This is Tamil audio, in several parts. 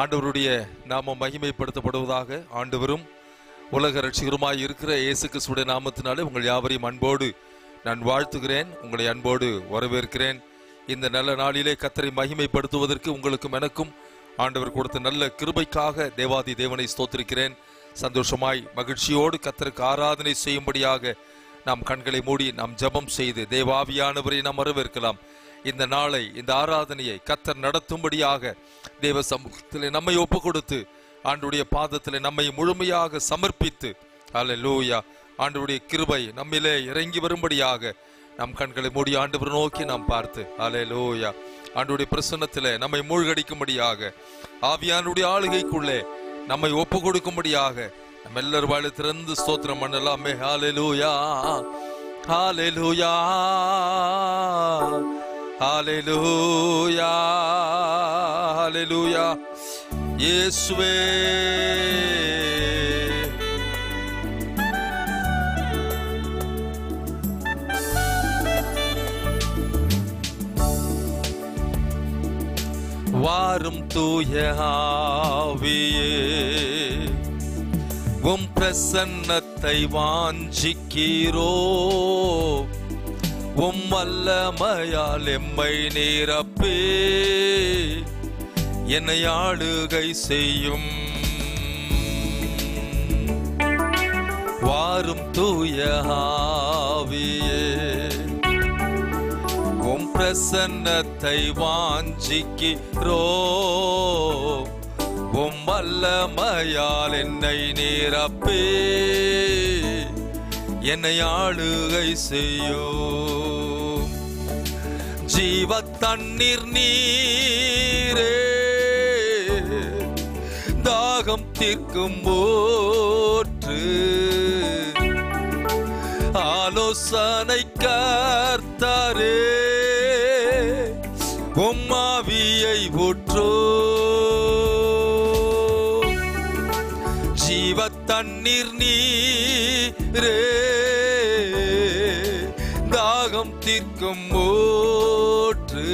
ஆண்டவருடைய நாமம் மகிமைப்படுத்தப்படுவதாக ஆண்டவரும் உலக ரட்சிகருமாய் இருக்கிற இயேசு கிறிஸ்துடைய நாமத்தினாலே உங்கள் யாவரையும் அன்போடு நான் வாழ்த்துகிறேன். உங்களை அன்போடு வரவேற்கிறேன். இந்த நல்ல நாளிலே கத்தரை மகிமைப்படுத்துவதற்கு உங்களுக்கும் எனக்கும் ஆண்டவர் கொடுத்த நல்ல கிருபைக்காக தேவாதி தேவனை ஸ்தோத்திருக்கிறேன். சந்தோஷமாய் மகிழ்ச்சியோடு கத்தருக்கு ஆராதனை செய்யும்படியாக நாம் கண்களை மூடி நாம் ஜெபம் செய்து தேவாவியானவரை நாம் வரவேற்கலாம். இந்த நாளை இந்த ஆராதனையை கத்தர் நடத்தும்படியாக தேவ சமூகத்தில் நம்மை ஒப்பு கொடுத்து ஆண்டுடைய பாதத்தில் நம்மை முழுமையாக சமர்ப்பித்து அல்லேலூயா ஆண்டுடைய கிருபை நம்மிலே இறங்கி வரும்படியாக நம் கண்களை மூடி ஆண்டவர் நோக்கி நாம் பார்த்து அல்லேலூயா ஆண்டுடைய பிரசன்னத்திலே நம்மை மூழ்கடிக்கும்படியாக ஆவியானுடைய ஆளுகைக்குள்ளே நம்மை ஒப்பு கொடுக்கும்படியாக நம்ம எல்லாரும் வாழ திறந்து ஸ்தோத்திரம் பண்ணலாமே ஹalleluya ஹalleluya ஹalleluya ஹalleluya இயேசுவே வாரும் தூய ஆவியே உம் பிரசன்னத்தை வாஞ்சிக்கிறோ உம் வல்லமையால் எம்மை நிரப்பே. என்னை ஆளுகை செய்யும். வாரும் தூய ஆவியே. உம் பிரசன்னத்தை வாஞ்சிக்கிறோ. உம் வல்லமையால் என்னை நிரப்பே. என்னை ஆளுகை செய்யோ. ஜீவ தண்ணீர் நீரே. தாகம் தீர்க்கும் போற்று. ஆலோசனை கர்த்தாரே. உம்மாவியை ஊற்றோ ஜீவ தண்ணீர் நீர். ரே தாகம் தீர்க்கும் ஓற்று.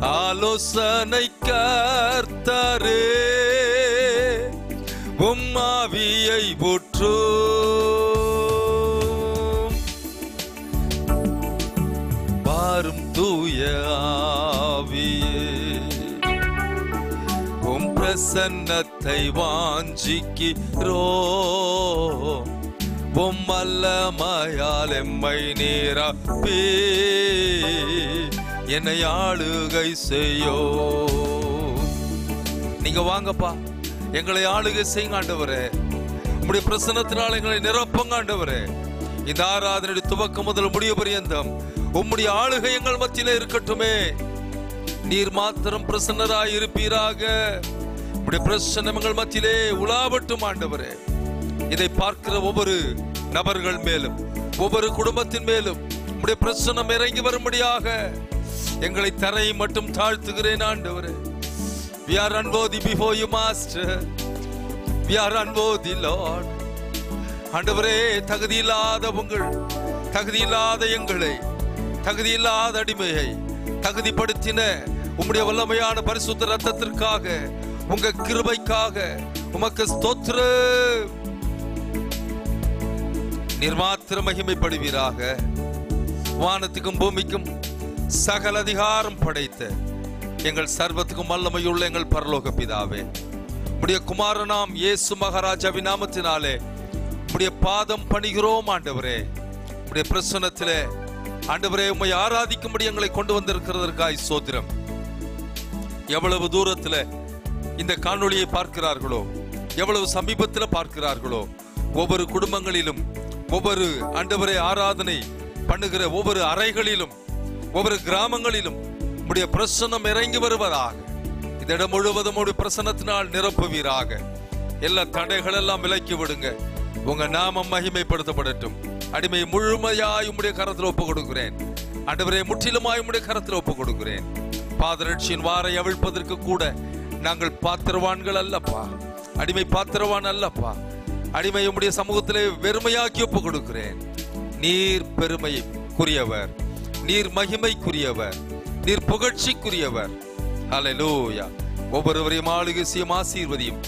ஆலோசனை கர்த்தரே. உம்மாவியை ஊற்றோ வாஞ்சிக்கிறோ. உம் வல்லமையால் எம்மை நீரப்பே. என்னை ஆளுகை செய்யோ. நீங்க வாங்கப்பா. எங்களை ஆளுகை செய்யுங்க ஆண்டவரே. உம்முடைய பிரசன்னத்தினால் எங்களை நிரப்புங்க ஆண்டவரே. இந்த ஆராதனை துவக்கம் முதல் முடிய பரியந்தம். உம்முடைய ஆளுகை எங்கள் மத்தியிலே இருக்கட்டுமே. நீர் மாத்திரம் பிரசன்னராய் இருப்பீராக உடைய பிரசன்னங்கள் மத்தியிலே உலாவட்டும் ஆண்டவரே இதை பார்க்கிற ஒவ்வொரு நபர்கள் மேலும் ஒவ்வொரு குடும்பத்தின் மேலும் உம்முடைய பிரசன்னம் இறங்கி வரும்படியாக எங்களை தரை மட்டும் தாழ்த்துகிறேன் ஆண்டவரே We are unworthy before you, Master. We are unworthy, Lord. ஆண்டவரே தகுதியில்லாத உங்கள் தகுதியில்லாத எங்களை தகுதியில்லாத அடிமையை தகுதிப்படுத்தின உம்முடைய வல்லமையான பரிசுத்த ரத்தத்திற்காக உங்க கிருபைக்காக உமக்கு ஸ்தோத்ரு நிர்மாத்திர மகிமைப்படுவீராக. வானத்துக்கும் பூமிக்கும் சகல அதிகாரம் படைத்த எங்கள் சர்வத்துக்கும் வல்லமையுள்ள எங்கள் பரலோக பிதாவே. உடைய குமாரனாம் இயேசு மகாராஜாவின் நாமத்தினாலே உடைய பாதம் பணிகிறோம் ஆண்டவரே. உடைய பிரசனத்திலே ஆண்டவரே உம்மை ஆராதிக்கும்படி எங்களை கொண்டு வந்திருக்கிறதற்காய் சோத்திரம் எவ்வளவு தூரத்துல இந்த காணொளியை பார்க்கிறார்களோ? எவ்வளவு சமீபத்தில் பார்க்கிறார்களோ? ஒவ்வொரு குடும்பங்களிலும் ஒவ்வொரு ஆண்டவரை ஆராதனை பண்ணுகிற ஒவ்வொரு அறைகளிலும் ஒவ்வொரு கிராமங்களிலும் உடைய பிரசன்னம் இறங்கி வருவதாக. இந்த இடம் முழுவதும் உடைய பிரசன்னத்தினால் நிரப்புவீராக. எல்லா தடைகள் எல்லாம் விலக்கி விடுங்க. உங்க நாமம் மகிமைப்படுத்தப்படட்டும். அடிமை முழுமையாய் உடைய கரத்தில் ஒப்பு கொடுக்கிறேன் ஆண்டவரே முற்றிலுமாய் உடைய கரத்தில் ஒப்பு கொடுக்கிறேன் பாதரட்சியின் வாரை அவிழ்ப்பதற்கு கூட நாங்கள் பாத்திரவான்கள் அல்லப்பா. அடிமை பாத்திரவான் அல்லப்பா. அடிமை உம்முடைய சமூகத்திலே வெறுமையாக்கி ஒப்பு கொடுக்கிறேன். நீர் பெருமைக்குரியவர். நீர் மகிமைக்குரியவர். நீர் புகழ்ச்சிக்குரியவர். ஹalleluya ஒவ்வொருவரையும் ஆளுகை செய்யும் ஆசீர்வதியும்.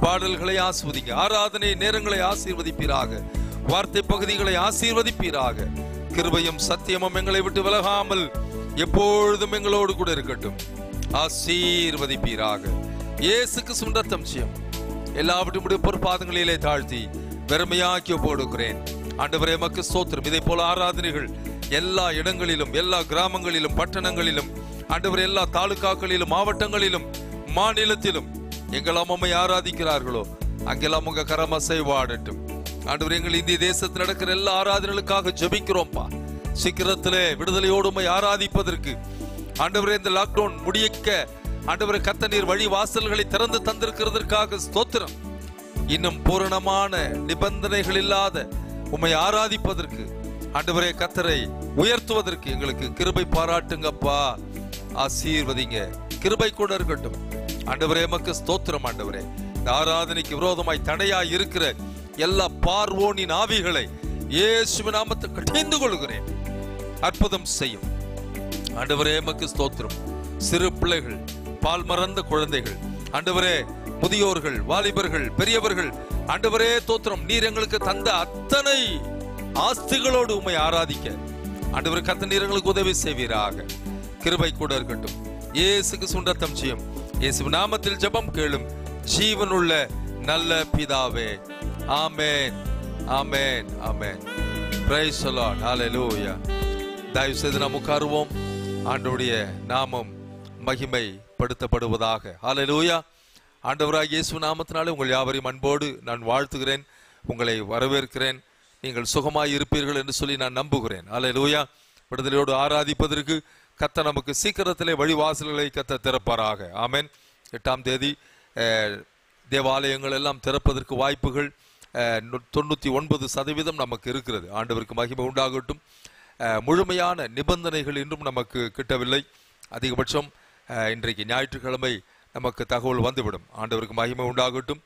பாடல்களை ஆஸ்வதிங்க. ஆராதனை நேரங்களை ஆசீர்வதிப்பீராக. வார்த்தை பகுதிகளை ஆசீர்வதிப்பீராக. கிருபையும் சத்தியமும் எங்களை விட்டு விலகாமல் எப்பொழுதும் எங்களோடு கூட இருக்கட்டும். ஆசீர்வதிப்பீராக. இயேசுக்கு சுண்டத்தம் செய்யும். எல்லாவற்றையும் பொற்பாதங்களிலே தாழ்த்தி வெறுமையாக்கி போடுகிறேன் ஆண்டவரே மக்கு சோத்திரம் இதை போல ஆராதனைகள் எல்லா இடங்களிலும் எல்லா கிராமங்களிலும் பட்டணங்களிலும் ஆண்டவர் எல்லா தாலுகாக்களிலும் மாவட்டங்களிலும் மாநிலத்திலும் எங்கெல்லாம் அம்மை ஆராதிக்கிறார்களோ அங்கெல்லாம் உங்க கரமசை வாடட்டும் ஆண்டவர் எங்கள் இந்திய தேசத்தில் நடக்கிற எல்லா ஆராதனைகளுக்காக ஜபிக்கிறோம்ப்பா. சீக்கிரத்திலே விடுதலையோடு ஆராதிப்பதற்கு ஆண்டவரே இந்த லாக்டவுன் முடிக்க ஆண்டவரே கத்த நீர் வழி வாசல்களை திறந்து தந்திருக்கிறதற்காக ஸ்தோத்திரம். இன்னும் பூரணமான நிபந்தனைகள் இல்லாத உம்மை ஆராதிப்பதற்கு ஆண்டவரே கத்தரை உயர்த்துவதற்கு எங்களுக்கு கிருபை பாராட்டுங்கப்பா ஆசீர்வதிங்க. கிருபை கூட இருக்கட்டும். ஆண்டவரே மக்கு ஸ்தோத்திரம் ஆண்டவரே. இந்த ஆராதனைக்கு விரோதமாய் தடையாய் இருக்கிற எல்லா பார்வோனின் ஆவிகளை இயேசுவின் நாமத்தை கட்டிந்து கொள்கிறேன். அற்புதம் செய்யும். ஆண்டவரே எமக்கு ஸ்தோத்திரம். சிறு பிள்ளைகள் பால் மறந்த குழந்தைகள். ஆண்டவரே முதியோர்கள் வாலிபர்கள் பெரியவர்கள் ஆண்டவரே தோத்திரம் நீர் எங்களுக்கு தந்த அத்தனை ஆஸ்திகளோடு உண்மை ஆராதிக்க. ஆண்டவர் கத்த நீர் எங்களுக்கு உதவி செய்வீராக. கிருபை கூட இருக்கட்டும். இயேசுக்கு சுண்டத்தம் செய்யும். இயேசு நாமத்தில் ஜபம் கேளும். ஜீவனுள்ள நல்ல பிதாவே. ஆமேன். ஆமேன். ஆமேன். பிரைஸ் லார்ட் ஹalleluya தயவு செய்து நாம் உட்காருவோம். ஆண்டவருடைய நாமம் மகிமைப்படுத்தப்படுவதாக. ஹalleluya ஆண்டவராக இயேசு நாமத்தினாலே உங்கள் யாவரையும் அன்போடு நான் வாழ்த்துகிறேன். உங்களை வரவேற்கிறேன். நீங்கள் சுகமாய் இருப்பீர்கள் என்று சொல்லி நான் நம்புகிறேன். ஹalleluya விடுதலையோடு ஆராதிப்பதற்கு கத்த நமக்கு சீக்கிரத்திலே வழிவாசல்களை கத்த திறப்பாராக. ஆமென் எட்டாம் தேதி தேவாலயங்கள் எல்லாம் திறப்பதற்கு வாய்ப்புகள் தொண்ணூற்றி தொண்ணூத்தி ஒன்பது சதவீதம் நமக்கு இருக்கிறது. ஆண்டவருக்கு மகிமை உண்டாகட்டும். முழுமையான நிபந்தனைகள் இன்றும் நமக்கு கிட்டவில்லை. அதிகபட்சம் இன்றைக்கு ஞாயிற்றுக்கிழமை நமக்கு தகவல் வந்துவிடும். ஆண்டவருக்கு மகிமை உண்டாகட்டும்.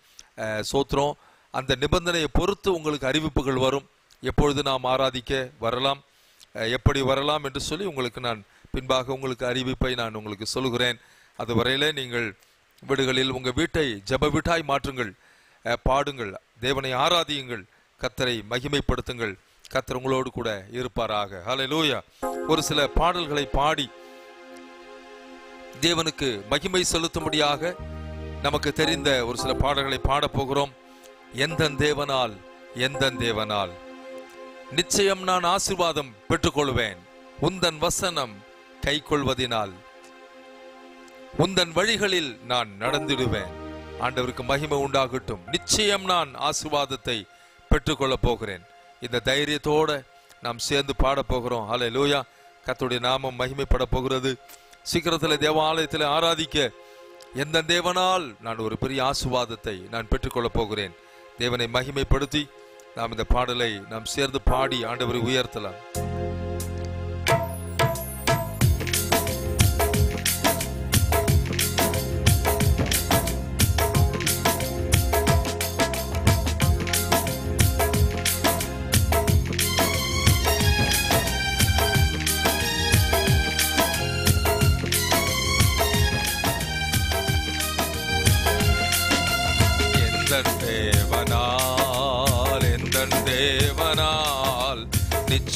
சோத்திரம் அந்த நிபந்தனையை பொறுத்து உங்களுக்கு அறிவிப்புகள் வரும். எப்பொழுது நாம் ஆராதிக்க வரலாம் எப்படி வரலாம் என்று சொல்லி உங்களுக்கு நான் பின்பாக உங்களுக்கு அறிவிப்பை நான் உங்களுக்கு சொல்கிறேன் அது வரையிலே நீங்கள் வீடுகளில் உங்கள் வீட்டை ஜெப வீட்டாய் மாற்றுங்கள். பாடுங்கள். தேவனை ஆராதியுங்கள். கத்தரை மகிமைப்படுத்துங்கள். கத்தர் உங்களோடு கூட இருப்பாராக. ஹalleluya ஒரு சில பாடல்களை பாடி தேவனுக்கு மகிமை செலுத்தும்படியாக நமக்கு தெரிந்த ஒரு சில பாடல்களை பாடப்போகிறோம் எந்த தேவனால் எந்த தேவனால்? நிச்சயம் நான் ஆசிர்வாதம் பெற்றுக்கொள்வேன். உந்தன் வசனம் கை கொள்வதினால் உந்தன் வழிகளில் நான் நடந்திடுவேன். ஆண்டவருக்கு மகிமை உண்டாகட்டும். நிச்சயம் நான் ஆசிர்வாதத்தை பெற்றுக்கொள்ளப் போகிறேன். இந்த தைரியத்தோட நாம் சேர்ந்து பாடப் போகிறோம் ஹலே லூயா கத்துடைய நாமம் மகிமைப்பட போகிறது. சீக்கிரத்தில் தேவாலயத்தில் ஆராதிக்க எந்த தேவனால் நான் ஒரு பெரிய ஆசீர்வாதத்தை நான் பெற்றுக்கொள்ளப் போகிறேன். தேவனை மகிமைப்படுத்தி நாம் இந்த பாடலை நாம் சேர்ந்து பாடி ஆண்டவரை உயர்த்தலாம்.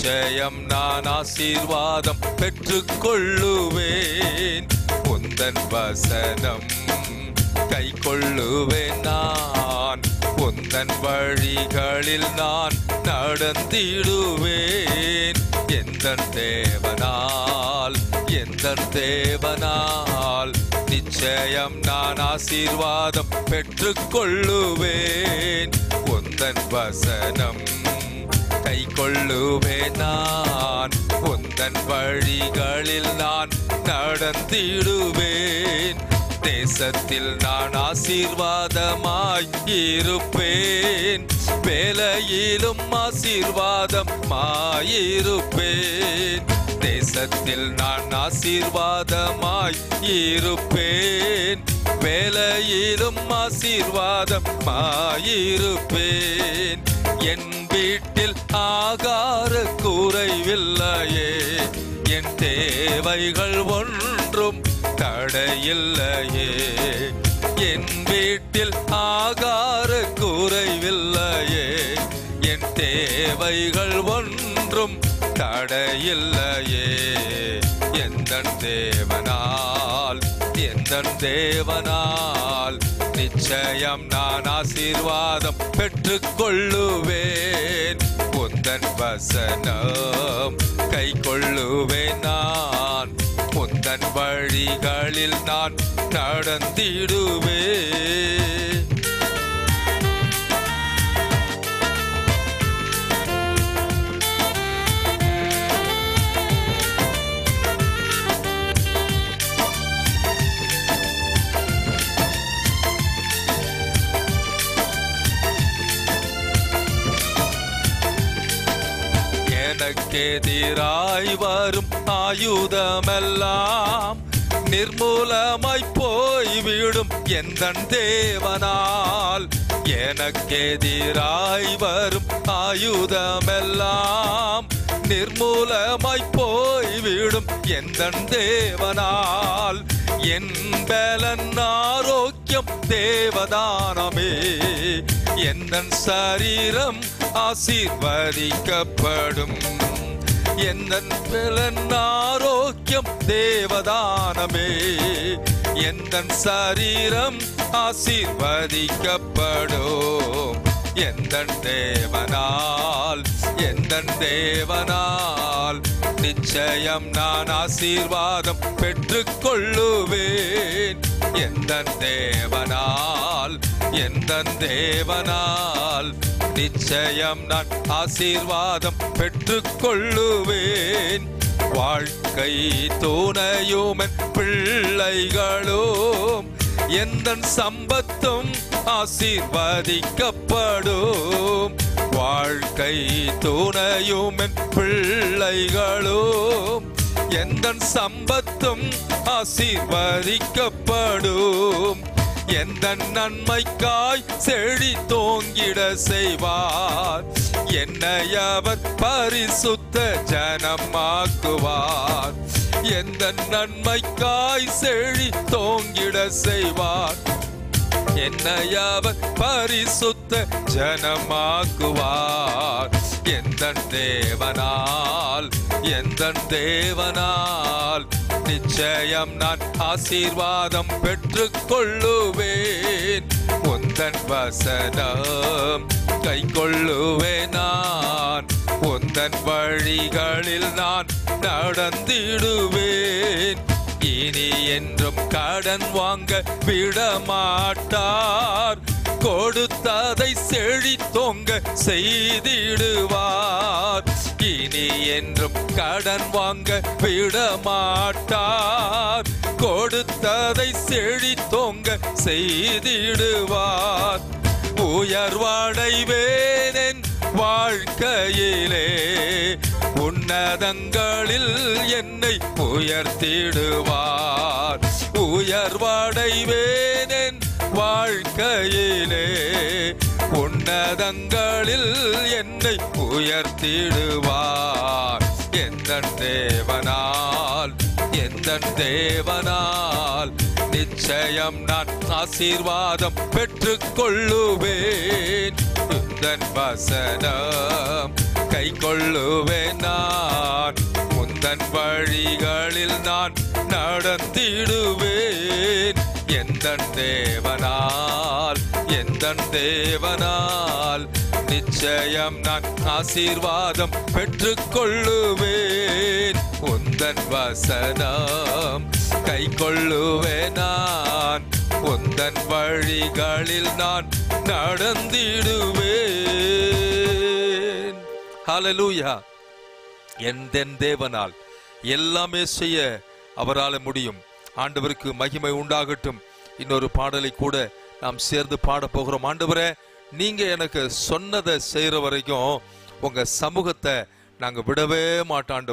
நிச்சயம் நான் ஆசீர்வாதம் பெற்றுக்கொள்ளுவேன். உந்தன் வசனம் கை கொள்ளுவேன் நான். உந்தன் வழிகளில் நான் நடந்திடுவேன். எந்த தேவனால் எந்த தேவனால் நிச்சயம் நான் ஆசீர்வாதம் பெற்றுக்கொள்ளுவேன். உந்தன் வசனம் கை கொள்ளுவேன் நான். உந்தன் வழிகளில் நான் நடந்திடுவேன். தேசத்தில் நான் ஆசீர்வாதமாய் இருப்பேன். வேலையிலும் ஆசீர்வாதமாய் இருப்பேன் தேசத்தில் நான் ஆசீர்வாதமாய் இருப்பேன். வேலையிலும் ஆசீர்வாதமாய் இருப்பேன் என் வீட்டில் ஆகார குறைவில்லையே. என் தேவைகள் ஒன்றும் தடையில்லையே. என் வீட்டில் ஆகார குறைவில்லையே. என் தேவைகள் ஒன்றும் தடையில்லையே. எந்த தேவனால் எந்த தேவனால் நிச்சயம் நான் ஆசீர்வாதம் பெற்றுக்கொள்ளுவேன். உந்தன் வசனம் கை கொள்ளுவேன் நான். உந்தன் வழிகளில் நான் நடந்திடுவேன். எதிராய் வரும் ஆயுதமெல்லாம் நிர்மூலமாய் போய்விடும் எந்த தேவனால்? எனக்கெதிராய் வரும் ஆயுதமெல்லாம் நிர்மூலமாய் போய்விடும் எந்த தேவனால்? என் பலன் ஆரோக்கியம் தேவதானமே. எந்த சரீரம் ஆசீர்வதிக்கப்படும். என்னன் பலன் ஆரோக்கியம் தேவதானமே. எந்தன் சரீரம் ஆசீர்வதிக்கப்படும். எந்தன் தேவனால் எந்தன் தேவனால் நிச்சயம் நான் ஆசீர்வாதம் பெற்றுக்கொள்ளுவேன். எந்தன் தேவனால் எந்தன் தேவனால் நிச்சயம் நான் ஆசீர்வாதம் பெற்றுக்கொள்ளுவேன். வாழ்க்கை துணையுமன் பிள்ளைகளும் எந்த சம்பத்தும் ஆசீர்வதிக்கப்படும். வாழ்க்கை துணையுமன் பிள்ளைகளும் எந்த சம்பத்தும் ஆசீர்வதிக்கப்படும். எந்த நன்மைக்காய் செழி தோங்கிட செய்வார்? என்னை அவர் பரிசுத்த ஜனமாக்குவார். எந்த நன்மைக்காய் செழி தோங்கிட செய்வார்? என்னை அவர் பரிசுத்த ஜனமாக்குவார். எந்த தேவனால் எந்த தேவனால் நிச்சயம் நான் ஆசீர்வாதம் பெற்று கொள்ளுவேன் உந்தன் வசனம் கை கொள்ளுவேன் நான் உந்தன் வழிகளில் நான் நடந்திடுவேன். இனி என்றும் கடன் வாங்க விடமாட்டார். கொடுத்ததை செழித்தோங்க செய்திடுவார். இனி என்றும் கடன் வாங்க விடமாட்டார். கொடுத்ததை செழித்தோங்க செய்திடுவார். உயர்வடைவேன் வாழ்க்கையிலே உன்னதங்களில் என்னை உயர்த்திடுவார். உயர்வடைவேன் வாழ்க்கையிலே உன்னதங்களில் என் என்னை உயர்த்திடுவார். எந்த தேவனால் எந்த தேவனால் நிச்சயம் நான் ஆசீர்வாதம் பெற்றுக்கொள்ளுவேன். உந்தன் வசனம் கை கொள்ளுவேன் நான். உந்தன் வழிகளில் நான் நடத்திடுவேன். எந்த தேவனால் எந்த தேவனால் நிச்சயம் நான் ஆசீர்வாதம் பெற்றுக்கொள்ளுவேன். உந்தன் வசனம் கை கொள்ளுவேன் நான் உந்தன் வழிகளில் நான் நடந்திடுவேன். என் எந்தென் தேவனால் எல்லாமே செய்ய அவரால் முடியும். ஆண்டவருக்கு மகிமை உண்டாகட்டும். இன்னொரு பாடலை கூட நாம் சேர்ந்து பாட போகிறோம். ஆண்டவரே நீங்க எனக்கு சொன்னதை செய்யற வரைக்கும் உங்க சமூகத்தை நாங்க விடவே மாட்டோம்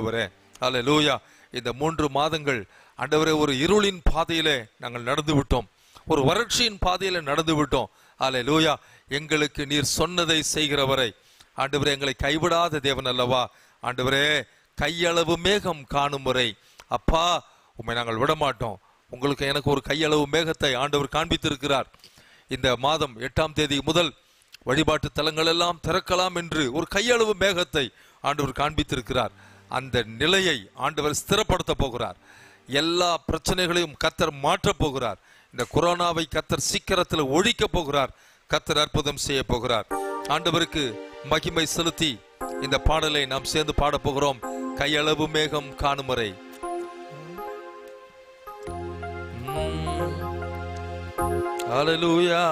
அல்ல லூயா இந்த மூன்று மாதங்கள் ஆண்டவரே ஒரு இருளின் பாதையிலே நாங்கள் நடந்து விட்டோம். ஒரு வறட்சியின் பாதையில நடந்து விட்டோம். ஹalleluya எங்களுக்கு நீர் சொன்னதை செய்கிறவரை ஆண்டவரே எங்களை கைவிடாத தேவன் அல்லவா? ஆண்டவரே கையளவு மேகம் காணும் முறை அப்பா உம்மை நாங்கள் விடமாட்டோம். உங்களுக்கு எனக்கு ஒரு கையளவு மேகத்தை ஆண்டவர் காண்பித்திருக்கிறார். இந்த மாதம் எட்டாம் தேதி முதல் வழிபாட்டு தலங்கள் எல்லாம் திறக்கலாம் என்று ஒரு கையளவு மேகத்தை ஆண்டவர் காண்பித்திருக்கிறார். அந்த நிலையை ஆண்டவர் ஸ்திரப்படுத்த போகிறார். எல்லா பிரச்சனைகளையும் கத்தர் மாற்றப் போகிறார். இந்த கொரோனாவை கத்தர் சீக்கிரத்தில் ஒழிக்க போகிறார். கத்தர் அற்புதம் செய்ய போகிறார். ஆண்டவருக்கு மகிமை செலுத்தி இந்த பாடலை நாம் சேர்ந்து பாடப்போகிறோம் கையளவு மேகம் காணும் வரை அலலூயா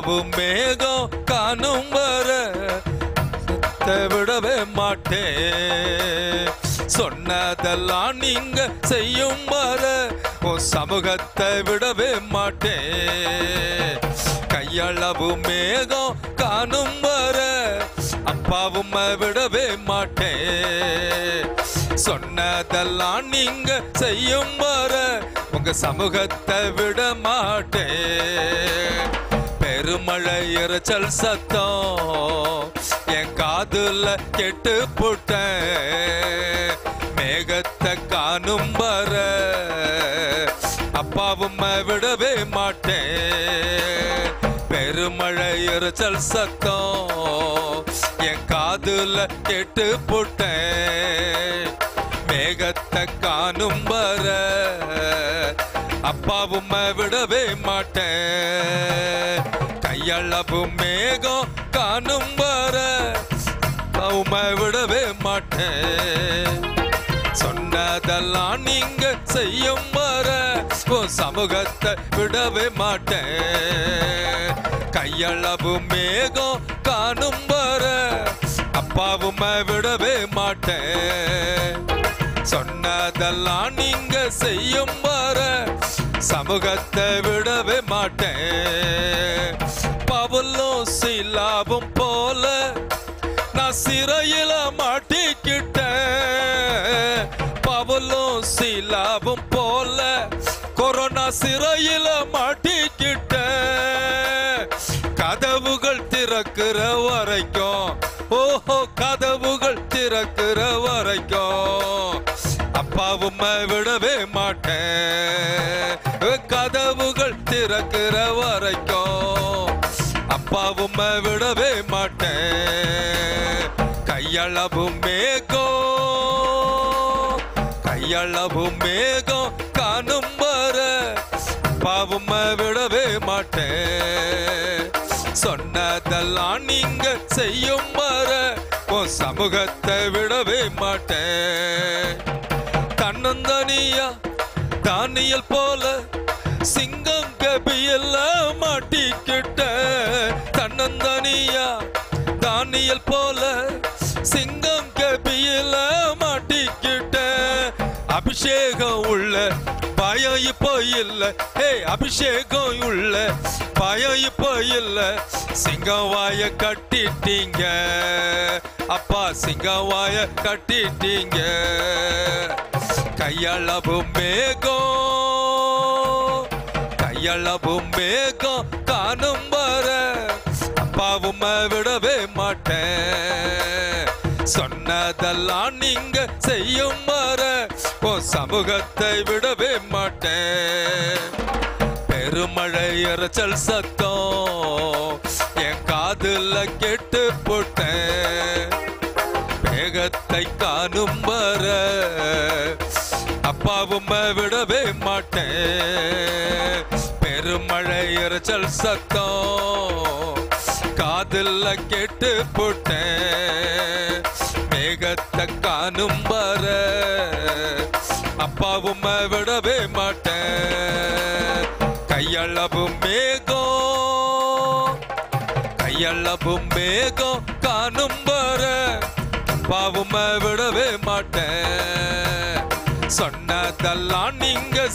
கையளவு மேகம் காணும் வர. சத்த விடவே மாட்டேன் சொன்னதெல்லாம் நீங்க செய்யும் வர. உன் சமூகத்தை விடவே மாட்டேன் கையளவு மேகம் காணும் வர. அப்பாவும் விடவே மாட்டேன் சொன்னதெல்லாம் நீங்க செய்யும் வர. உங்க சமூகத்தை விட மாட்டேன் மழை இறைச்சல் சத்தம். என் காதுல கெட்டு புட்டேன். மேகத்தை காணும் வர அப்பாவும் விடவே மாட்டேன். பெருமழை இறைச்சல் சத்தம். என் காதுல கெட்டு போட்டேன். மேகத்தை காணும் வர கையளவு மேகம் காணும் வர அப்பாவும் விடவே மாட்டேன். சொன்னதெல்லாம் நீங்க செய்யும் வர சமூகத்தை விடவே மாட்டேன். கையளவு மேகம் காணும் வர அப்பாவும் விடவே மாட்டேன். சொன்னதெல்லாம் நீங்க செய்யும் வர சமூகத்தை விடவே மாட்டேன். பவுலும் சிலாவும் போல நான் சிறையில மாட்டிக்கிட்டேன். பவுலும் சிலாவும் போல கொரோனா சிறையில மாட்டிக்கிட்டேன். கதவுகள் திறக்கிற வரைக்கும் ஓஹோ கதவுகள் திறக்கிற வரைக்கும் அப்பாவும் விடவே மாட்டேன். கதவுகள் திறக்கிற அப்பாவும் விடவே மாட்டேன். கையளவும் மேகோ கையளவும் மேகோ ஹே அபிஷேகம் உள்ள பயம் இப்போ இல்லை. சிங்கவாய கட்டிட்டீங்க. அப்பா சிங்கவாய கட்டிட்டீங்க. கையளவு மேகம் கையளவு மேகம் காணும் வர. அப்பாவும் விடவே மாட்டேன். சொன்னதெல்லாம் நீங்க செய்யும் வர ஓ சமூகத்தை விடவே மாட்டேன். பெருமழை இறைச்சல் சத்தம் என் காதுல கெட்டு போட்டேன். வேகத்தை காணும் வர அப்பாவும் விடவே மாட்டேன். பெருமழை இறைச்சல் சத்தம் காதுல கெட்டு போட்டேன்.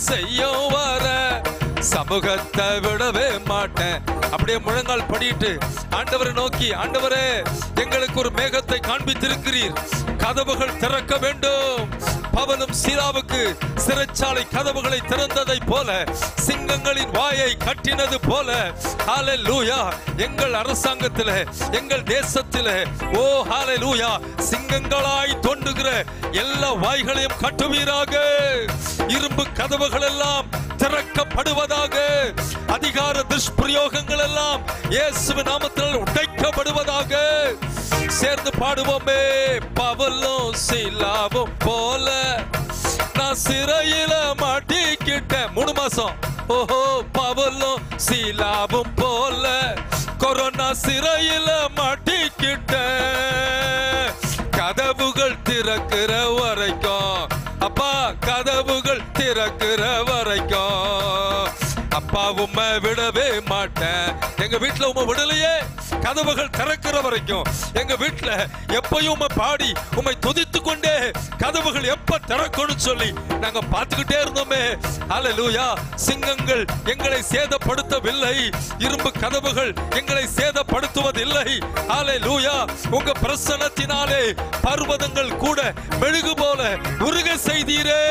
செய்யும் வர சமூகத்தை விடவே மாட்டேன். அப்படியே முழங்கால் படிட்டு ஆண்டவரை நோக்கி ஆண்டவரே எங்களுக்கு ஒரு மேகத்தை காண்பித்திருக்கிறீர். கதவுகள் திறக்க வேண்டும். பவனும் சீராவுக்கு சிறைச்சாலை கதவுகளை திறந்ததை போல சிங்கங்களின் வாயை கட்டினது போல லூயா எங்கள் அரசாங்கத்திலே எங்கள் தேச ஓ ஹalleluya சிங்கங்களாய் தோன்றுகிற எல்லா வாய்களையும் கட்டுவீராக. இரும்பு கதவுகள் எல்லாம் திறக்கப்படுவதாக அதிகார துஷ்பிரயோகங்கள் எல்லாம் இயேசு நாமத்தில் உடைக்கப்படுவதாக. சேர்ந்து பாடுவோமே பவலும் சிலாவும் போல. நான் சிறையில மாட்டிக்கிட்டேன். மூணு மாசம். ஓஹோ பவலும் சீலாவும் போல. கொரோனா சிறையில மாட்டிக்கிட்டேன். கதவுகள் திறக்கிறவ உண்மை விடவே மாட்டேன். எங்க வீட்டுல உம்மை விடலையே. கதவுகள் திறக்கிற வரைக்கும். எங்க வீட்டுல எப்பயும் உண்மை பாடி உம்மை துதித்து கொண்டே கதவுகள் எப்ப திறக்கணும்னு சொல்லி நாங்க பார்த்துக்கிட்டே இருந்தோமே. ஹalleluya சிங்கங்கள் எங்களை சேதப்படுத்தவில்லை. இரும்பு கதவுகள் எங்களை சேதப்படுத்துவதில்லை. ஹalleluya உங்க பிரசன்னத்தினாலே பர்வதங்கள் கூட மெழுகு போல உருக செய்தீரே.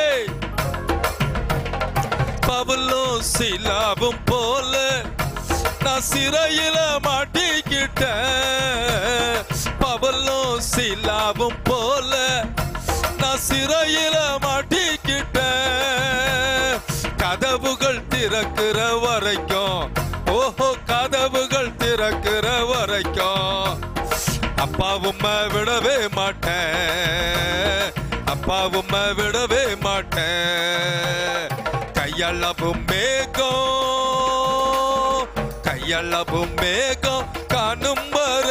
பவுலும் சிலாவும் போல நான் சிறையில மாட்டிக்கிட்டேன். பவுலும் சிலாவும் போல நான் சிறையில மாட்டிக்கிட்டேன். கதவுகள் திறக்கிற வரைக்கும் கையளவும் மேகம் காணும் வர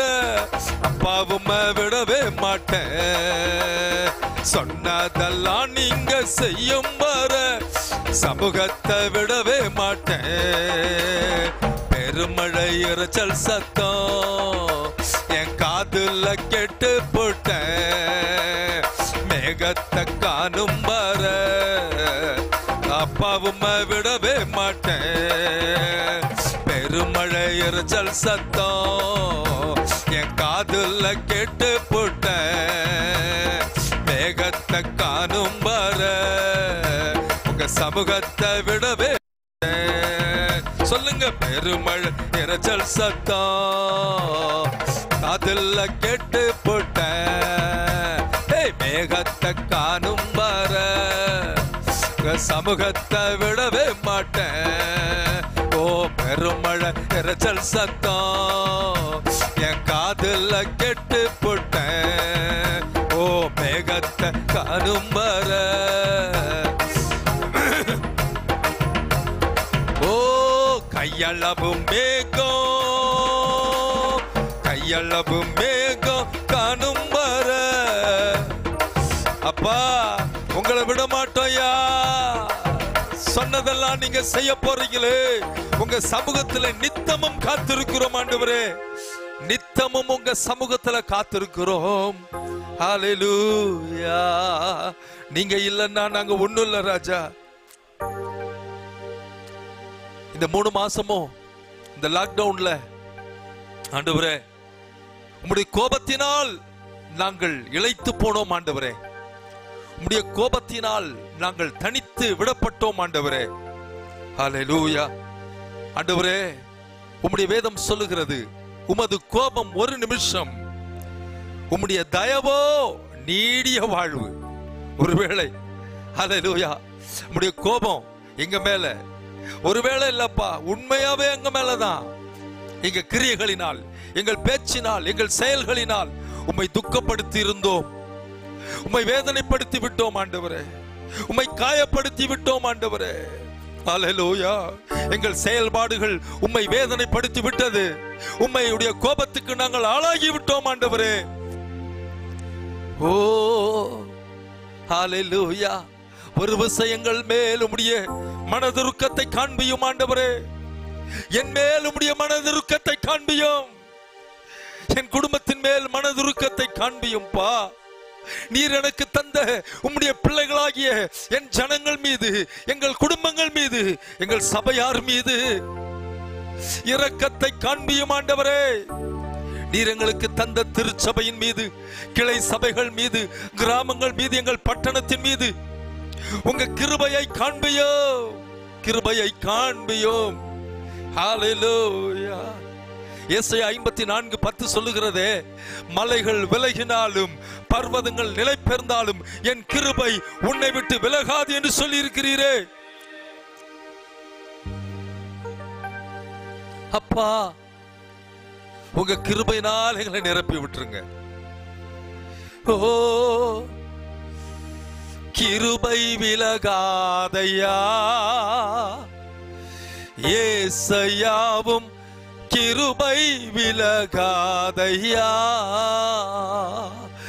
அப்பாவும் விடவே மாட்டேன். சொன்னதெல்லாம் நீங்க செய்யும் வர சமூகத்தை விடவே மாட்டேன். பெருமழை இறைச்சல் சத்தம் என் காதுல கெட்டு போட்டேன். மேகத்தை காணும் சத்தம் என் காதுல கெட்டு போட்ட மேகத்தை காணும் வர உங்க சமூகத்தை விடவே. சொல்லுங்க பெருமழை இறைச்சல் சத்தம். காதுல கெட்டு போட்ட ஏய், மேகத்தை காணும் வர சமூக பெருமழை சத்தம். என் காதில் கெட்டு போட்டேன். ஓ மேகத்தை காணும் வர. ஓ கையளவும் மேகம். கையளவும் மேகம் காணும் வர. அப்பா உங்களை விட மாட்டோம்யா. சொன்னதெல்லாம் நீங்க செய்ய போறீங்களே. உங்க சமூகத்துல நித்தமும் காத்திருக்கிறோம் ஆண்டவரே. நித்தமும் உங்க சமூகத்துல காத்திருக்கிறோம். நீங்க இல்லைன்னா நாங்க ஒண்ணும் இல்ல ராஜா. இந்த மூணு மாசமும் இந்த லாக்டவுன்ல ஆண்டவரே உம்முடைய கோபத்தினால் நாங்கள் இழைத்து போனோம் ஆண்டவரே. உம்முடைய கோபத்தினால் நாங்கள் தனித்து விடப்பட்டோம் ஆண்டவரே. ஹalleluya ஆண்டவரே உம்முடைய வேதம் சொல்லுகிறது உமது கோபம் ஒரு நிமிஷம். உம்முடைய தயவோ நீடிய வாழ்வு. ஒருவேளை ஹalleluya உம்முடைய கோபம் எங்க மேல. ஒருவேளை இல்லப்பா உண்மையாவே எங்க மேலதான். எங்க கிரியைகளினால் எங்கள் பேச்சினால் எங்கள் செயல்களினால் உம்மை துக்கப்படுத்தி இருந்தோம் உம்மை வேதனைப்படுத்தி விட்டோம் ஆண்டவரே. உம்மை காயப்படுத்தி விட்டோம் ஆண்டவரே. ஹalleluya எங்கள் செயல்பாடுகள் உம்மை வேதனைப்படுத்தி விட்டது உம்மையுடைய கோபத்துக்கு நாங்கள் ஆளாகி விட்டோம் ஆண்டவரே. ஓ ஹalleluya ஒரு விஷயங்கள் மேல் உடைய மனதுருக்கத்தை காண்பியும் ஆண்டவரே. என் மேல் உடைய மனதுருக்கத்தை காண்பியும். என் குடும்பத்தின் மேல் மனதுருக்கத்தை காண்பியும் பா நீர் எனக்கு தந்த உம்முடைய பிள்ளைகளாகிய என் ஜனங்கள் மீது எங்கள் குடும்பங்கள் மீது எங்கள் சபையார் மீது. இரக்கத்தை காண்பியும் ஆண்டவரே. நீர் எங்களுக்கு தந்த திருச்சபையின் மீது கிளை சபைகள் மீது கிராமங்கள் மீது எங்கள் பட்டணத்தின் மீது. உங்க கிருபையை காண்பியோ கிருபையை காண்பியோம். ஹalleluya ஏசாயா ஐம்பத்தி நான்கு பத்து சொல்லுகிறதே மலைகள் விலகினாலும் பர்வதங்கள் நிலை பெயர்ந்தாலும் என் கிருபை உன்னை விட்டு விலகாது என்று சொல்லி இருக்கிறீரே அப்பா உங்க கிருபையினால் எங்களை நிரப்பி விட்டுருங்க. ஓ கிருபை விலகாதையா? ஏசையாவும் கிருபை விலகாதையா.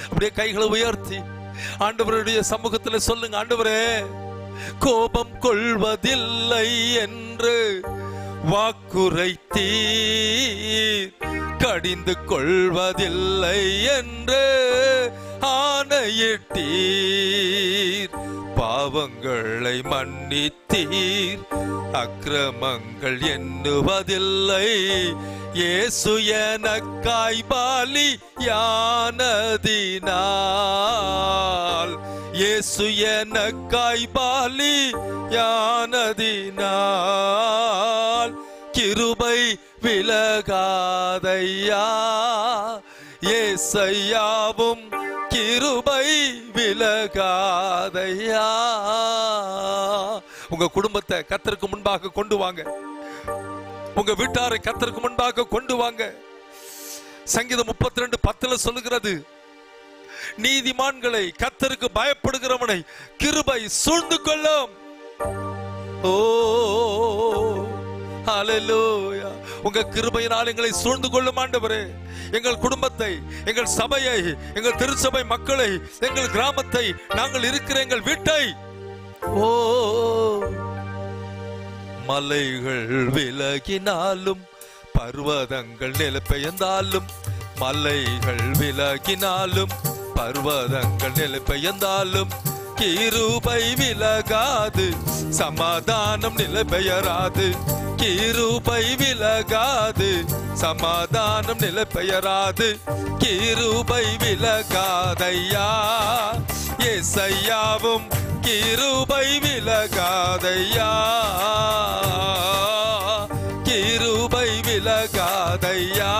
அப்படியே கைகளை உயர்த்தி ஆண்டவருடைய சமூகத்தில் சொல்லுங்க ஆண்டவரே கோபம் கொள்வதில்லை என்று வாக்குரைத்தீர். கடிந்து கொள்வதில்லை என்று ஆணையிட்டீர். பாவங்களை மன்னித்தீர். அக்கிரமங்கள் எண்ணுவதில்லை. இயேசு எனக்காய் பாலி யானதினால் இயேசு எனக்காய் பாலி யானதினால் கிருபை விலகாதையா. ஏசையாவும் கிருபை விலகாதையா. உங்க குடும்பத்தை கத்தருக்கு முன்பாக கொண்டு வாங்க. உங்க வீட்டாரை கத்தருக்கு முன்பாக கொண்டு வாங்க. சங்கீதம் முப்பத்தி ரெண்டு பத்துல சொல்லுகிறது நீதிமான்களை கத்தருக்கு பயப்படுகிறவனை கிருபை சூழ்ந்து கொள்ளும். ஓ ஹalleluya உங்க கிருபையினால் எங்களை சூழ்ந்து கொள்ளும் ஆண்டவரே. எங்கள் குடும்பத்தை எங்கள் சபையை எங்கள் திருச்சபை மக்களை எங்கள் கிராமத்தை நாங்கள் இருக்கிற எங்கள் வீட்டை. ஓ மலைகள் விலகினாலும் பர்வதங்கள் நிலப்பெயர்ந்தாலும் மலைகள் விலகினாலும் பர்வதங்கள் நிலப்பெயர்ந்தாலும் கிருபை விலகாது சமாதானம் நிலைபெயராது. கிருபை விலகாது சமாதானம் நிலைபெயராது. கிருபை விலகாதையா எஸ்ஐயாவும் கிருபை விலகாதையா. கிருபை விலகாதையா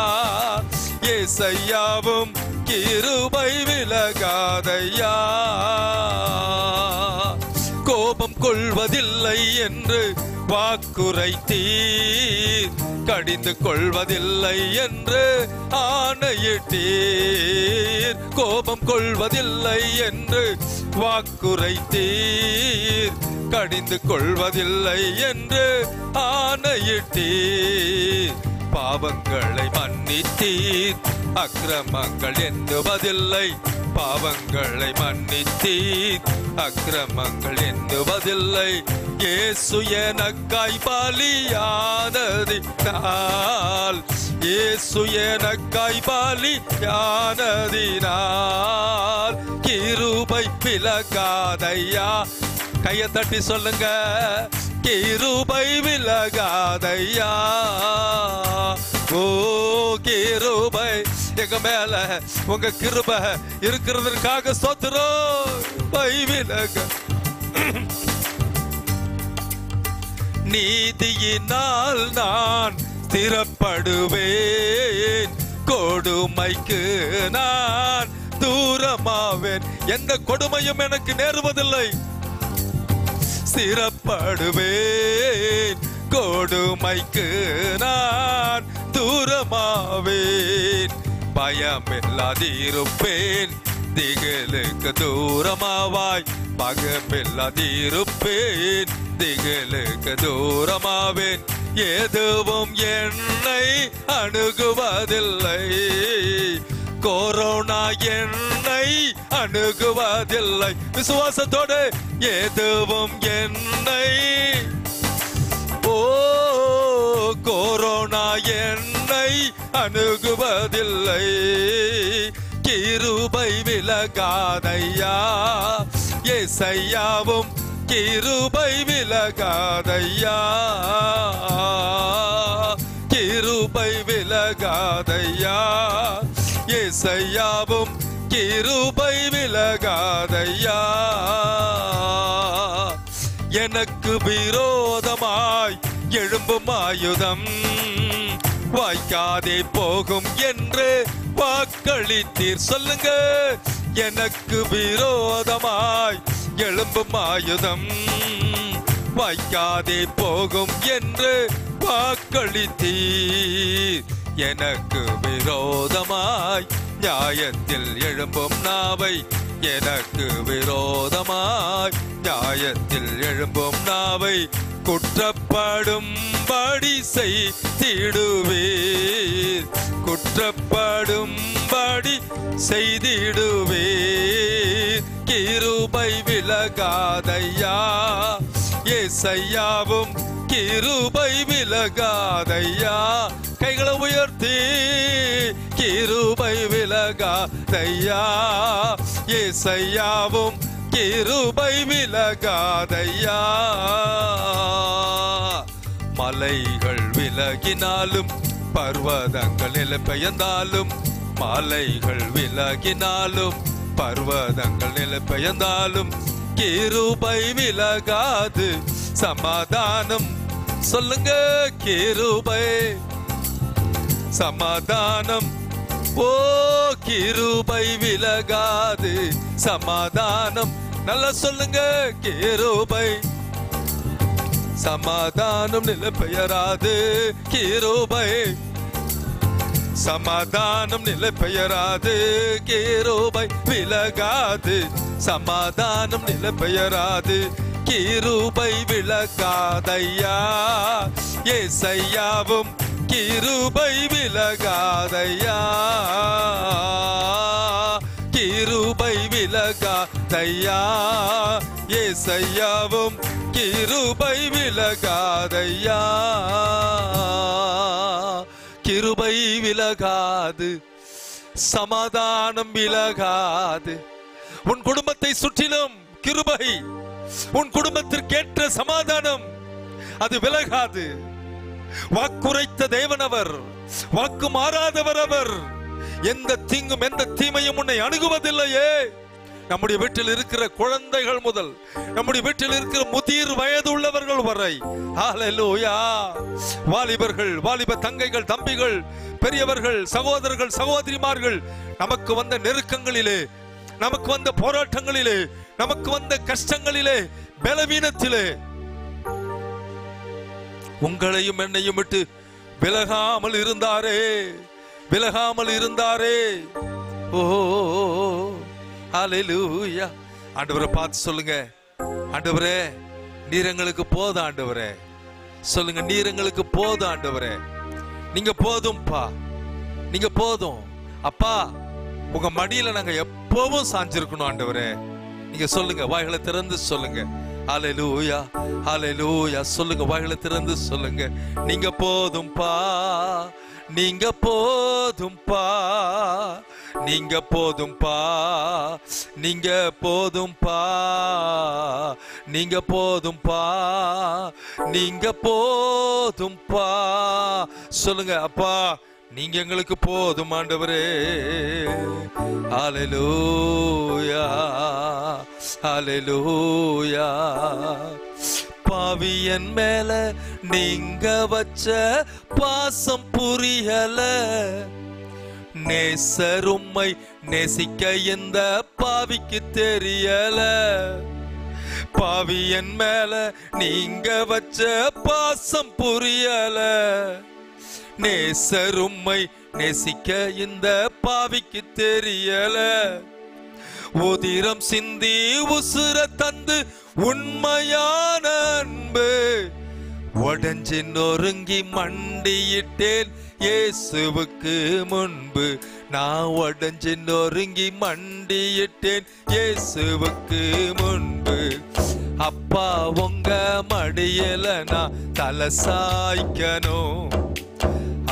ஏசையாவும் கிருபை விலகாதையா. வாக்குரைத்தீர் கடிந்து கொள்வதில்லை என்று ஆணையிட்டீர். கோபம் கொள்வதில்லை என்று வாக்குரைத்தீர். கடிந்து கொள்வதில்லை என்று ஆணையிட்டீர். பாவங்களை மன்னித்தீர். அக்கிரமங்கள் எண்ணுவதில்லை. பாவங்களை மன்னித்தீர். அக்கிரமங்கள் எண்ணுவதில்லை. இயேசு எனக்காய் பலியானதினால் இயேசு எனக்காய் பலியானதினால் கிருபை விலகாதையா? கையை தட்டி சொல்லுங்க. கிருபை விலகாதையா? ஓ கிருபை. எங்க மேல உங்க கிருபை இருக்கிறதற்காக சோத்துறோம் பை விலக நீதியினால் நான் திறப்படுவேன். கொடுமைக்கு நான் தூரமாவேன். எந்த கொடுமையும் எனக்கு நேருவதில்லை. ஸ்திரப்படுவேன் கொடுமைக்கு நான் தூரமாவேன். பயமில்லாதிருப்பேன். திகழுக்கு தூரமாவாய் பகமில்லாதிருப்பேன் திகழுக்கு தூரமாவேன் எதுவும் என்னை அணுகுவதில்லை. கொரோனா என்னை அணுகுவதில்லை. விசுவாசத்தோடு எதுவும் என்னை. ஓ கொரோனா என்னை அணுகுவதில்லை. கிருபை விலகாதையா ஏசையாவும் கிருபை விலகாதையா கிருபை விலகாதையா ஏசையாவும் கிருபை விலகாதையா எனக்கு விரோதமாய் எழும்பும் ஆயுதம். வாய்க்காதே போகும் என்று வாக்களித்தீர். சொல்லுங்க எனக்கு விரோதமாய் எழும்பும் ஆயுதம் வைக்காதே போகும் என்று வாக்களித்தீர். எனக்கு விரோதமாய் நியாயத்தில் எழும்பும் நாவை எனக்கு விரோதமாய் நியாயத்தில் எழும்பும் நாவை குற்றப்படும்படி செய்திடுவீர் குற்றப்படும்படி செய்திடுவீர் கிருபை விலகாதையா. ஏசையாவும் கிருபை விலகாதையா. கைகளை உயர்த்தி கிருபை விலகாதையா. ஏசையாவும் கிருபை விலகாதையா. மலைகள் விலகினாலும் பர்வதங்கள் நில பெயர்ந்தாலும் மலைகள் விலகினாலும் பர்வதங்கள் நில பெயர்ந்தாலும் கிருபை விலகாது. சமாதானம் சொல்லுங்க கிருபை. சமாதானம் ஓ கிருபை விலகாது. சமாதானம். நல்லா சொல்லுங்க கீரோபை. சமாதானம் நில பெயராது சமாதானம் நிலை பெயராது விலகாது. சமாதானம் நிலை பெயராது கிருபை விலகாதையா. ஏசையாவும் கிருபை விலகாதையா. கிருபை விலகாதையா ஏசையாவும் கிருபை விலகாதையா. கிருபை விலகாது சமாதானம் விலகாது. உன் குடும்பத்தை சுற்றிலும் கிருபை உன் குடும்பத்திற்கேற்ற சமாதானம் அது விலகாது. வாக்குரைத்த தேவன் அவர் வாக்கு மாறாதவர் அவர். எந்த தீங்கும் எந்த தீமையும் உன்னை அணுகுவதில்லையே. நம்முடைய வீட்டில் இருக்கிற குழந்தைகள் முதல் நம்முடைய வீட்டில் இருக்கிற முதிர் வயது உள்ளவர்கள் வரை வாலிபர்கள் வாலிப தங்கைகள் தம்பிகள் பெரியவர்கள் சகோதரர்கள் சகோதரிமார்கள் நமக்கு வந்த நெருக்கங்களிலே நமக்கு வந்த போராட்டங்களிலே நமக்கு வந்த கஷ்டங்களிலே பலவீனத்திலே உங்களையும் என்னையும் விட்டு விலகாமல் இருந்தாரே விலகாமல் இருந்தாரே. ஓ ஹalleluya ஆண்டவரை பார்த்து சொல்லுங்க. ஆண்டவரே நீர் எங்களுக்கு போதும் ஆண்டவரே. சொல்லுங்க நீர் எங்களுக்கு போதும் ஆண்டவரே. நீங்க போதும்பா. நீங்க போதும். அப்பா உங்க மடியில நாங்க எப்பவும் சாஞ்சிருக்கணும் ஆண்டவரே. நீங்க சொல்லுங்க வாய்களை திறந்து சொல்லுங்க. ஹalleluya ஹalleluya சொல்லுங்க வாய்களை திறந்து சொல்லுங்க. நீங்க போதும்பா. நீங்க போதும்பா நீங்க போதும்பா நீங்க போதும்பா நீங்க போதும்பா நீங்க போதும்பா சொல்லுங்க அப்பா நீங்க எங்களுக்கு போதும் ஆண்டவரே. அலலூயா அலலூயா பாவியன் மேல நீங்க வச்ச பாசம் புரியல. நேசரும்மை நேசிக்க இந்த பாவிக்கு தெரியல. பாவியன் மேல நீங்க வச்ச பாசம் புரியல. நேசரும்மை நேசிக்க இந்த பாவிக்கு தெரியல. உதிரம் சிந்தி உசுர தந்து உண்மையான அன்பு உடஞ்சி நொறுங்கி மண்டியிட்டேன் இயேசுவுக்கு முன்பு. நான் உடஞ்சி நொறுங்கி மண்டியிட்டேன் இயேசுவுக்கு முன்பு. அப்பா உங்க மடியில நான் தலை சாய்க்கணும்.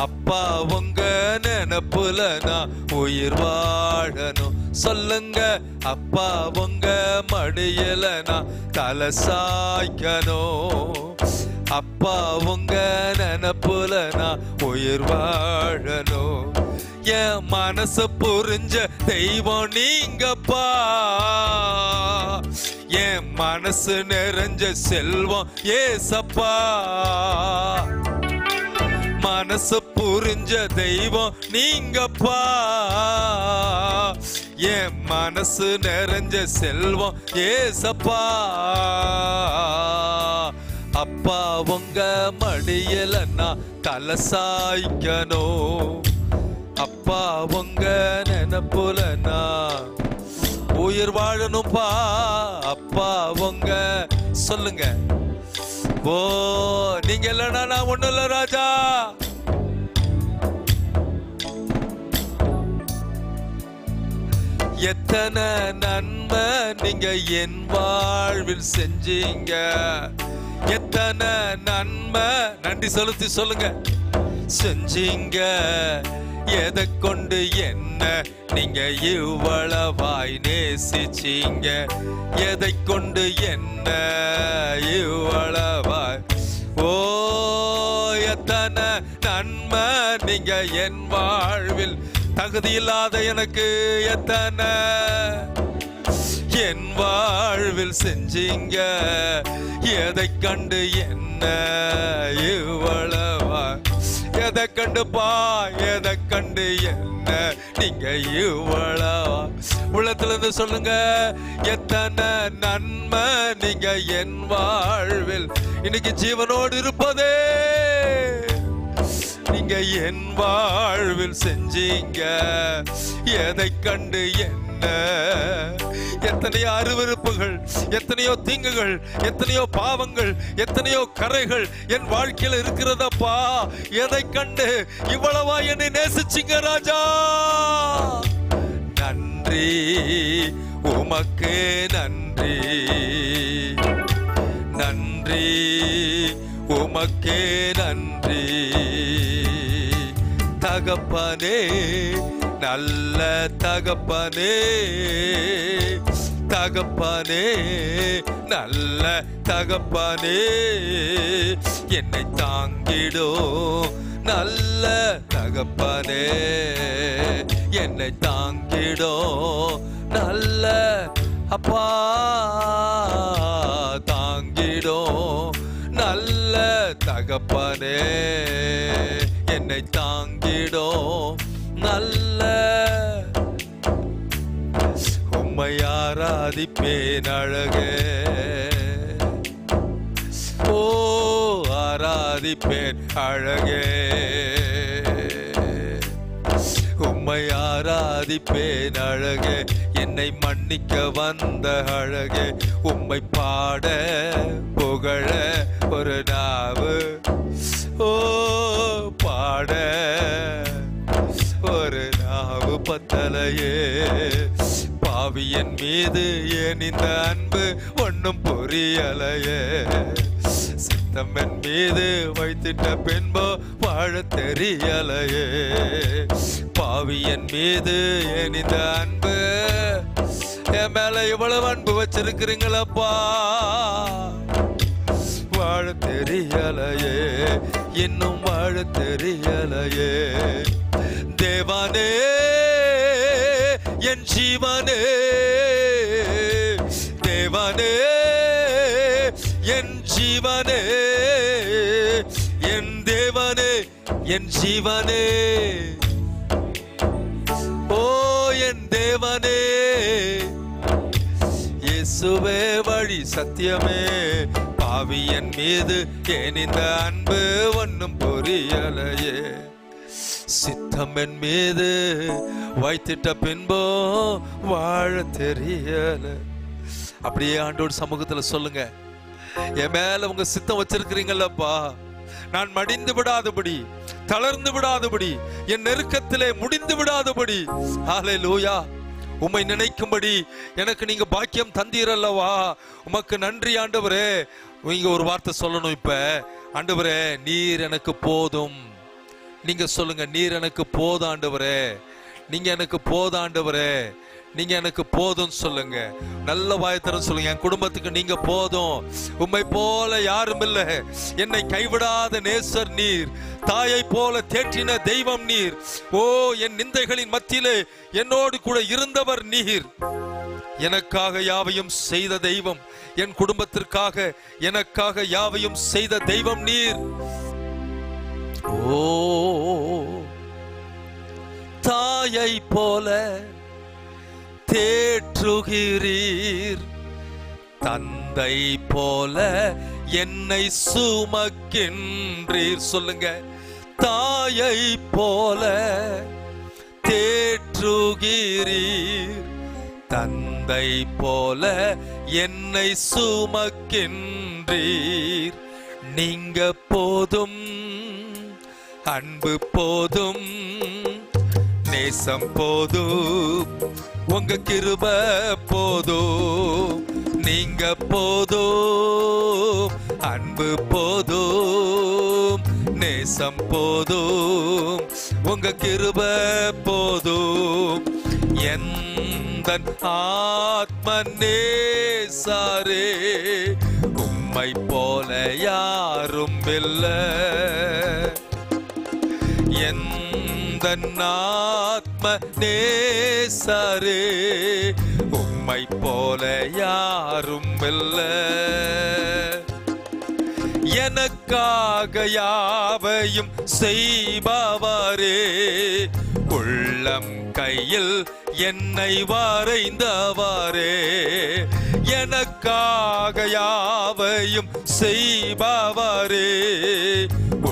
அப்பா உங்க நினப்புல நான் உயிர் வாழணும். சொல்லுங்க அப்பா உங்க மடியில நான் தலை சாய்க்கணும். அப்பா உங்க நினப்புல நான் உயிர் வாழணும். என் மனசு புரிஞ்ச தெய்வம் நீங்கப்பா. என் மனசு நிறைஞ்ச செல்வம் ஏசப்பா. மனசு புரிஞ்ச தெய்வம் நீங்கப்பா. என் மனசு நிறைஞ்ச செல்வம் ஏசப்பா. அப்பா உங்க மடியில நான் தலை சாய்க்கணும். அப்பா உங்க நினப்புல உயிர் வாழணும்பா. அப்பா உங்க சொல்லுங்க. ஓ நீங்க இல்லைன்னா நான் ஒண்ணும் இல்ல ராஜா. எத்தனை நன்மை நீங்க என் வாழ்வில் செஞ்சீங்க. எத்தனை நன்மை நன்றி செலுத்தி சொல்லுங்க. செஞ்சீங்க. எதை கொண்டு என்ன? நீங்க இவ்வளவாய் நேசிச்சீங்க. எதை கொண்டு என்ன? இவ்வளவாய். ஓ எத்தனை நன்மை நீங்க என் வாழ்வில். தகுதியில்லாத எனக்கு எத்தனை? என் வாழ்வில் செஞ்சீங்க. எதை கண்டு என்ன? இவ்வளவா எதை கண்டு பா எதை கண்டு என்ன? நீங்க இவ்வளவா? உள்ளத்துல இருந்து சொல்லுங்க. எத்தனை நன்மை நீங்க என் வாழ்வில். இன்னைக்கு ஜீவனோடு இருப்பதே. நீங்க என் வாழ்வில் செஞ்சீங்க. எதை கண்டு என்ன? எத்தனையோ அருவருப்புகள் எத்தனையோ தீங்குகள் எத்தனையோ பாவங்கள் எத்தனையோ கரைகள் என் வாழ்க்கையில இருக்கிறதப்பா? எதை கண்டு இவ்வளவா என்னை நேசிச்சிங்க ராஜா? நன்றி உமக்கு நன்றி. நன்றி உமக்கே நன்றி. தகப்பனே நல்ல தகப்பனே தகப்பனே நல்ல தகப்பனே என்னை தாங்கிடோ நல்ல தகப்பனே என்னை தாங்கிடோ நல்ல அப்பா தாங்கிடோ நல்ல தகப்பனே என்னை தாங்கிடோ நல்ல. உம்மை ஆராதிப்பேன் அழகே. ஓ ஆராதிப்பேன் அழகே. உம்மை ஆராதிப்பேன் அழகே. என்னை மன்னிக்க வந்த அழகே. உம்மை பாட புகழ ஒரு நாவு. ஓ பாட நாவு பாவியின் பாவியன் மீது ஏன் இந்த அன்பு ஒன்றும் புரியலையே? சித்தம்மன் மீது வைத்திட்ட பின்போ வாழ தெரியலையே. பாவியன் மீது ஏன் இந்த அன்பு? என் மேல இவ்வளவு அன்பு வச்சிருக்கிறீங்களப்பா. வாழ தெரியலையே இன்னும் வாழ தெரியலையே. தேவானே என் ஜீவனே தேவனே என் ஜீவனே என் தேவனே என் ஜீவனே. ஓ என் தேவனே இயேசுவே வழி சத்தியமே பாவியன் மீது ஏன் இந்த அன்பு ஒன்னும் புரியலையே? சித்தம் என் மீது வைத்திட்ட பின்போ வாழ தெரியல. அப்படியே ஆண்டோட சமூகத்துல சொல்லுங்க. என் மேல உங்க சித்தம் வச்சிருக்கிறீங்கல்லப்பா. நான் மடிந்து விடாதபடி தளர்ந்து விடாதபடி என் நெருக்கத்திலே முடிந்து விடாதபடி. ஹாலே லூயா உம்மை நினைக்கும்படி எனக்கு நீங்க பாக்கியம் தந்தீரல்லவா? உமக்கு நன்றி ஆண்டவரே. நீங்க ஒரு வார்த்தை சொல்லணும் இப்ப. ஆண்டவரே நீர் எனக்கு போதும். நீங்க சொல்லுங்க நீர் எனக்கு போதாண்டவரே நீங்க எனக்கு போதாண்டவரே நீங்க எனக்கு போதும் சொல்லுங்க. நல்ல வாயத்தரம் சொல்லுங்க. என் குடும்பத்துக்கு நீங்க போதும். உம்மை போல யாரும் இல்ல. என்னை கைவிடாத நேசர் நீர். தாயை போல தேற்றின தெய்வம் நீர். ஓ என் நிந்தைகளின் மத்தியிலே என்னோடு கூட இருந்தவர் நீர். எனக்காக யாவையும் செய்த தெய்வம் என் குடும்பத்திற்காக எனக்காக யாவையும் செய்த தெய்வம் நீர். ஓ தாயை போல தேற்றுகிறீர். தந்தை போல என்னை சுமக்கின்றீர். சொல்லுங்க தாயை போல தேற்றுகிறீர். தந்தை போல என்னை சுமக்கின்றீர். நீங்க போதும். அன்பு போதும் நேசம் போதும் உங்க கிருப போதும் நீங்க போதும் அன்பு போதும் நேசம் போதும் உங்க கிருப போதும். எந்த ஆத்ம நேசாரே உம்மை போல யாரும் இல்லை. எந்த ஆத்ம நேசரே உம்மை போல யாரும் இல்ல எனக்காக யாவையும் செய்பவரே உள்ளம் கையில் என்னை வரைந்தவாரே எனக்காக யாவையும் செய்பவரே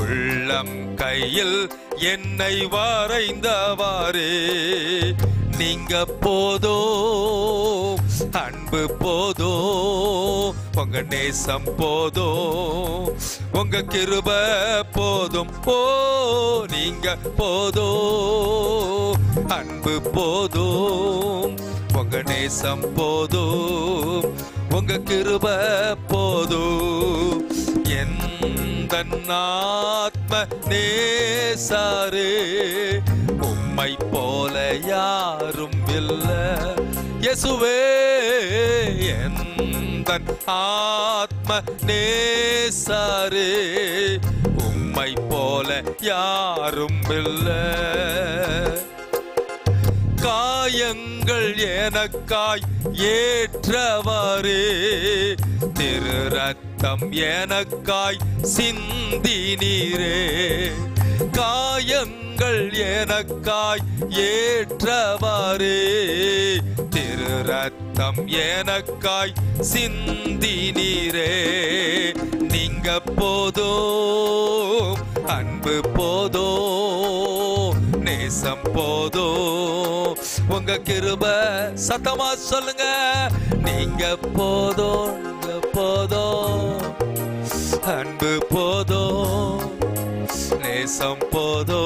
உள்ளம் கையில் என்னை வரைந்தவாரே நீங்க போதோ அன்பு போதோ உங்க நேசம் போதோ உங்க கிருப போதும். போ நீங்க போதோ அன்பு போதும் உங்க நேசம் போதோ உங்க கிருப போதோ. என் தன்னாத்ம நேசாரே உம்மை போல யாரும் இல்ல. இயேசுவே என் ஆத்ம நேசாரே உம்மை போல யாரும் இல்லை. காயங்கள் எனக்காய் ஏற்றவரே திரு ரத்தம் எனக்காய் சிந்தி நீரே காயங்கள் எனக்காய் ஏற்றவாரே திரு ரத்தம் எனக்காய் சிந்தி நீரே நீங்க போதோ அன்பு போதோ நேசம் போதோ உங்க கிருப சத்தமா சொல்லுங்க. நீங்க போதோ போதோ நேசம் போதோ?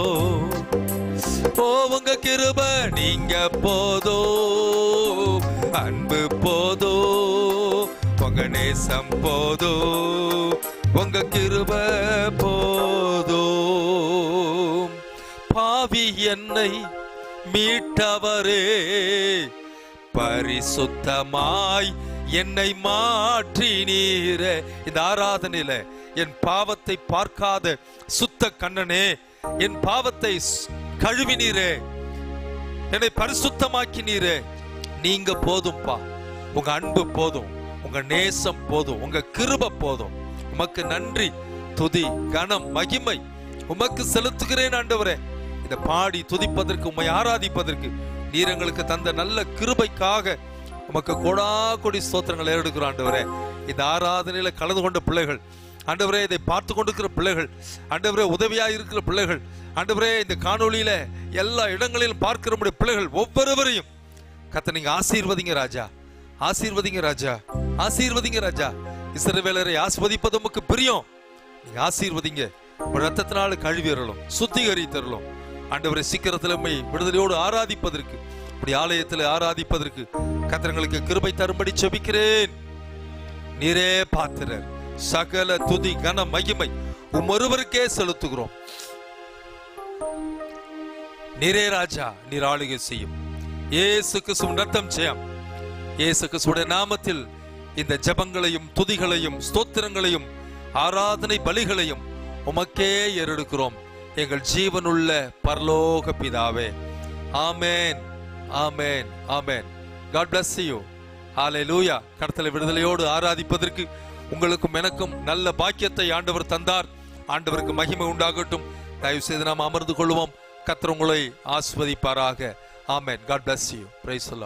ஓ உங்க கிருப நீங்க போதோ? அன்பு போதோ? உங்க நேசம் போதோ? உங்க கிருப போதோ? பாவி என்னை மீட்டவரே பரிசுத்தமாய் என்னை மாற்றி நீர. இந்த ஆராதனையில என் பாவத்தை பார்க்காத சுத்த கண்ணனே என் பாவத்தை கழுவி கழுவினீரே என்னை பரிசுத்தமாக்கினீரே நீங்க போதும்பா. உங்க அன்பு போதும். உங்க நேசம் போதும். உங்க கிருப போதும். உமக்கு நன்றி துதி கனம் மகிமை உமக்கு செலுத்துகிறேன் ஆண்டவரே. இதை பாடி துதிப்பதற்கு உம்மை ஆராதிப்பதற்கு நீர் எங்களுக்கு தந்த நல்ல கிருபைக்காக உமக்கு கோடா கொடி ஸ்தோத்திரங்கள் ஏறெடுக்கிறோம் ஆண்டவரே. இந்த ஆராதனையில கலந்து கொண்ட பிள்ளைகள் ஆண்டவரே இதை பார்த்து கொண்டிருக்கிற பிள்ளைகள் ஆண்டவரே உதவியா இருக்கிற பிள்ளைகள் ஆண்டவரே இந்த காணொளியில எல்லா இடங்களிலும் பார்க்கிற முடிய பிள்ளைகள் ஒவ்வொருவரையும் கத்த நீங்க ஆசீர்வதிங்க ராஜா. ஆசீர்வதிங்க ராஜா. ஆசீர்வதிங்க ராஜா. இசைவேலரை ஆஸ்வதிப்பது உமக்கு பிரியம். நீங்க ஆசீர்வதிங்க. ரத்தத்தினால ரத்தத்தினால கழுவிறலும் சுத்திகரித்தரலும் ஆண்டவரை சீக்கிரத்தில் விடுதலையோடு ஆராதிப்பதற்கு இப்படி ஆலயத்தில் ஆராதிப்பதற்கு கத்திரங்களுக்கு கிருபை தரும்படி செபிக்கிறேன் நீரே பாத்திரர் சகல துதி கன மகிமை உம் ஒருவருக்கே செலுத்துகிறோம். நீரே ராஜா நீர் ஆளுகை செய்யும். இயேசு கிறிஸ்துவின் ரத்தம் ஜெயம். இயேசு கிறிஸ்துடைய நாமத்தில் இந்த ஜெபங்களையும் துதிகளையும் ஸ்தோத்திரங்களையும் ஆராதனை பலிகளையும் உமக்கே ஏறெடுக்கிறோம். எங்கள் ஜீவனுள்ள பரலோக பிதாவே. ஆமேன். ஆமேன் ஆமேன். God bless you. லூயா கடத்தலை விடுதலையோடு ஆராதிப்பதற்கு உங்களுக்கும் எனக்கும் நல்ல பாக்கியத்தை ஆண்டவர் தந்தார். ஆண்டவருக்கு மகிமை உண்டாகட்டும். தயவு செய்து நாம் அமர்ந்து கொள்வோம். கர்த்தர் உங்களை ஆஸ்வதிப்பாராக. ஆமேன். God bless you praise the